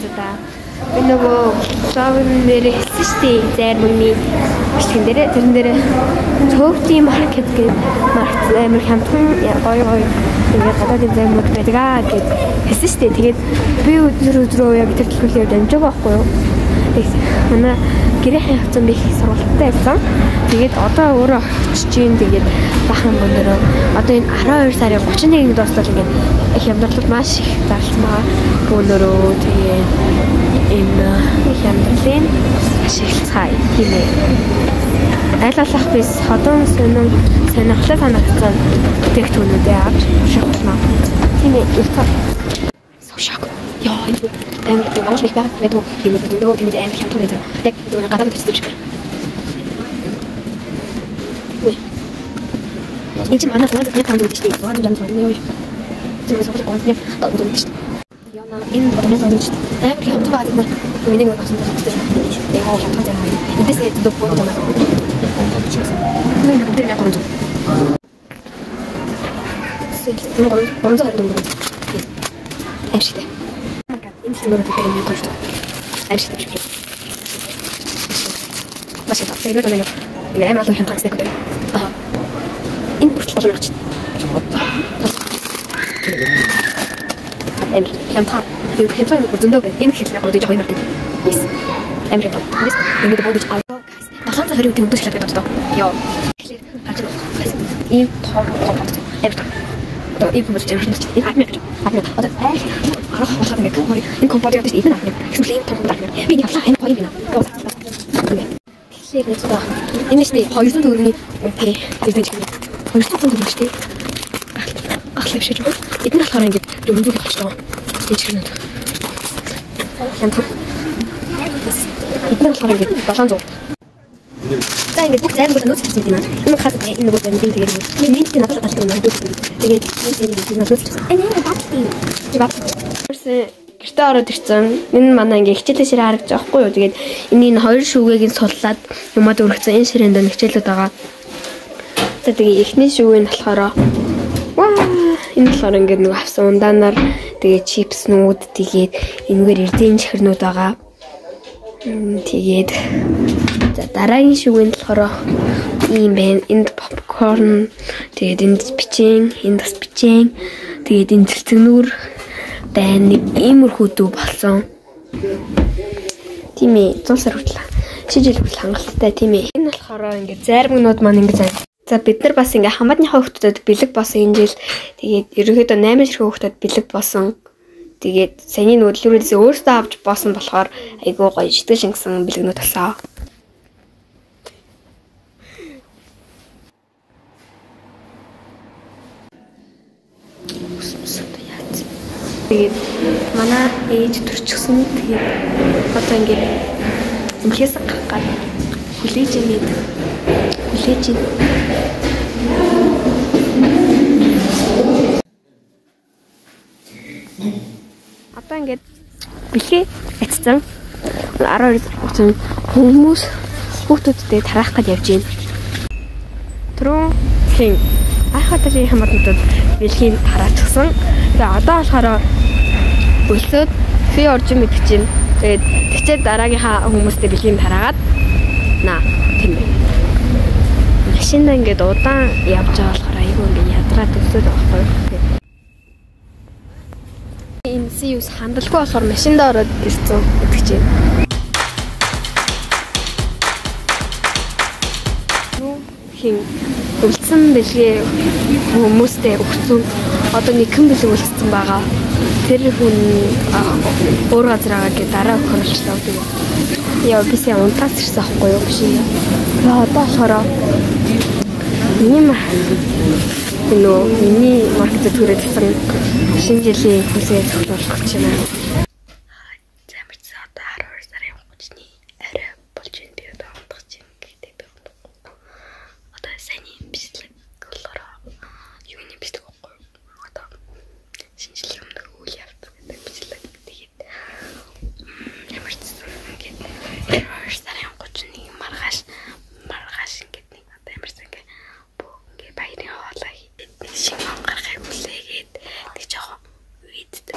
За би нөгөө логон дээр хэлсэн шүү дээ. Зарим мөнгөний бичлэгэн дээр тэрэн дээр цөөхтийн маркет гэдэг маркет амир хямдхан гоё гоё ингээд гадаадын займууд байдаг аа гэд хэлсэн шүү дээ. Тэгээд би өдөр өдрөө яг тэр төлөвлөөр дамжаагүй байхгүй юу? Манай гэрээхэн явцсан би их сургалттай явсан. Тэгээд одоо өөрөө очиж гин тэгээд бахан өнөрөө одоо энэ 12 сарын 31-нд дуустал ингээд их амьдралд маш их зарлсан байгаа. Өнөрөө тэгээд энэ их амьдралын ашиглацгаая тийм ээ. Айлгалах бис ходон сонин сонирхолтой санагдсан бүтээгдэхүүнүүдээ авч болно. Тийм ээ. Сошок. Яа, энэ амин гомш их байх гэдэг юм уу? Нөгөө тийм амин хямд байдаг. Тэг нөгөө гадаад төсдөж. Энэ чинь манай фонд нэг танд үүсэж байгаа. Фонд жамс байна. Тийм sok фонд нэг танд үүсэж. Яна энэ бодмол байна шүү дээ. Амин хямд байдаг юм. Миний нэг болсон юм шүү дээ. Яг хямд байдаг. Эндээс яг дөг болох юм. Нэг дээр яг юм. Сэтэл нэг гомцоо гэдэг юм. Амшигтай. Энэ зүгээр гэдэг юм байна шүү дээ. Амшигтай шүү. Маш их тэгээд нэг нэг амар олон гэсэн үг. Аа. Энэ бүртэл болно гэж. Эм хямдхан. Тэр хямдхан зөндөө байна. Энэ хэлний бодож хоёр нэг. Yes. Амар хямдхан. Yes. Ингээд бодож аа. Дахан за хэрэг тэмдэж хэлээд байна доо. Йоо. Ийм том том бодож. Амар одоо ийм хүмүүс чинь хэрнэж ийм админ админ одоо айл арах болох нэг хөрий энэ компани гэдэг ийм админ эсвэл ийм том админ би нэг авлаа энэ хоёр бина тэгэхээр нэг одоо энэ шүү дээ 200 төгрөгийн окей гэдэг чинь 200 төгрөг шүү дээ ахлах биш үү эдгээр болохоор ингээд 400 гэж байна гэж хэрнэ янз эдгээр болохоор ингээд 700 За ингээд бүх зайргууд нөөц хийсэн юм аа. Энэ хас энэ нөгөө зайргууд тэгээд энэ минт надад татдаг юм аа. Тэгээд энэ нөөц хийсэн. Энэ яг баахгүй. Жибат. Тэрсэн гэртээ ороод ирсэн. Энэ манай ингээ хичээлээ ширээ харагдаж байгаа хгүй юу. Тэгээд энэний хоёр шүүгийг нь суллаад юмад өргөцсөн энэ ширээнд өн хичээлүүд байгаа. За тэгээд эхний шүүг нь болохоор ваа энэ болохоор ингээ нөгөө авсан ундаанаар тэгээд чипснууд тэгээд энэгээр эрдийн чихэрнүүд байгаа. Тэгээд за дараагийн шүгэнд болохоор ийм байна. Энд попкорн, тэгээд энд бичэн, энд бас бичэн, тэгээд энэ цэцэгнүүр байна. Нэг иймэрхүү дүү болсон. Тийм ээ, 100 сар хүртэл шижил хүртэл хангалттай тийм ээ. Энэ болохоор ингээд зайрмагнууд маань ингээд зай. За бид нар бас ингээ хамаатныхаа хүмүүстд бэлэг болсон энэ жил тэгээд ерөнхийдөө 8 ширхэг хүмүүстд бэлэг болсон Тэгээд саяны нөдлөрөөс өөртөө авч боосон болохоор айгүй гоё житгэл шингэсэн бэлгэнүүд болсон. Тэгээд манай ээж төрчихсөн. Тэгээд одоо ингээд эмхээс гарах гад хүлээж юмэд хүлээж. Одоо ингээд бэлхээ атцсан 12 30 хүмүүс хүүхдүүдтэй тараах гэж явж байна. Түрүүн хин ахатарын хамаатнууд бэлхийг тараачихсан. Тэгээ одоо болохоор өлсөд фи орж мэдчих чинь. Тэгээд тэгчээд дараагийнхаа хүмүүстэй бэлхийг тараагаад наа тийм ээ. Машинаа ингээд удаан явж байгаа болохоор айгүй ингээд ядраад өсөд байгаа байхгүй? Энэ CU-с хандлаггүй болохоор машиндаа ороод ирсэн гэдэг чинь. хин үлдсэн бэлгээ хүмүүстэй өгсөн одоо нэгэн бэлэг үлдсэн байгаа. Тэр хүн өөр газар байгаа гэ дараа хөрөлчлөө би. Яа бисээ унтаас ирсэн аахгүй юу биш юм. Яа одоо болохоор миний нөө миний маркет төрөлдсөн шинэ жилийн хүлээгээ зөвлөх гэж байна. шинэ он гаргахыг хүлээгээд тэг жоохон үйддэг